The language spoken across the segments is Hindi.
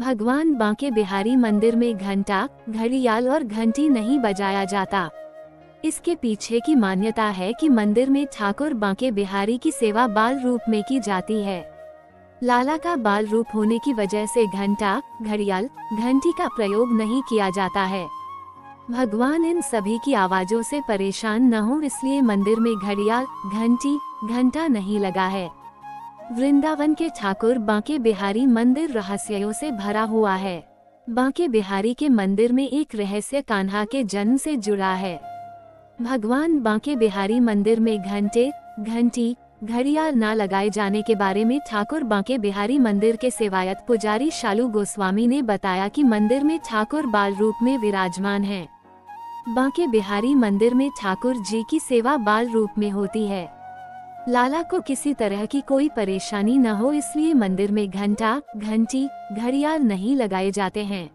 भगवान बांके बिहारी मंदिर में घंटा, घड़ियाल और घंटी नहीं बजाया जाता। इसके पीछे की मान्यता है कि मंदिर में ठाकुर बांके बिहारी की सेवा बाल रूप में की जाती है। लाला का बाल रूप होने की वजह से घंटा, घड़ियाल, घंटी का प्रयोग नहीं किया जाता है। भगवान इन सभी की आवाजों से परेशान न हो, इसलिए मंदिर में घड़ियाल, घंटी, घंटा नहीं लगा है। वृंदावन के ठाकुर बांके बिहारी मंदिर रहस्यों से भरा हुआ है। बांके बिहारी के मंदिर में एक रहस्य कान्हा के जन्म से जुड़ा है। भगवान बांके बिहारी मंदिर में घंटे, घंटी घड़ियाल न लगाए जाने के बारे में ठाकुर बांके बिहारी मंदिर के सेवायत पुजारी शालू गोस्वामी ने बताया कि मंदिर में ठाकुर बाल रूप में विराजमान हैं। बांके बिहारी मंदिर में ठाकुर जी की सेवा बाल रूप में होती है। लाला को किसी तरह की कोई परेशानी न हो, इसलिए मंदिर में घंटा, घंटी, घड़ियाल नहीं लगाए जाते हैं।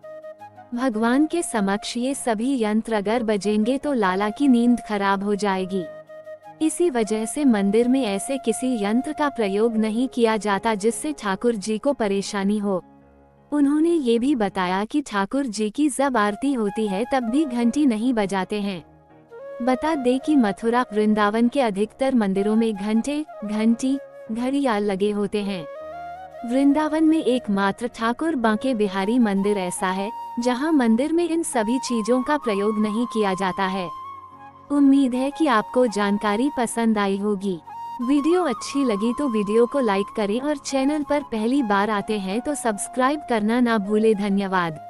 भगवान के समक्ष ये सभी यंत्र अगर बजेंगे तो लाला की नींद खराब हो जाएगी। इसी वजह से मंदिर में ऐसे किसी यंत्र का प्रयोग नहीं किया जाता जिससे ठाकुर जी को परेशानी हो। उन्होंने ये भी बताया कि ठाकुर जी की जब आरती होती है, तब भी घंटी नहीं बजाते हैं। बता दे कि मथुरा, वृंदावन के अधिकतर मंदिरों में घंटे, घंटी, घड़ियाल लगे होते हैं। वृंदावन में एकमात्र ठाकुर बांके बिहारी मंदिर ऐसा है, जहाँ मंदिर में इन सभी चीज़ों का प्रयोग नहीं किया जाता है। उम्मीद है कि आपको जानकारी पसंद आई होगी। वीडियो अच्छी लगी तो वीडियो को लाइक करें और चैनल पर पहली बार आते हैं तो सब्सक्राइब करना ना भूले। धन्यवाद।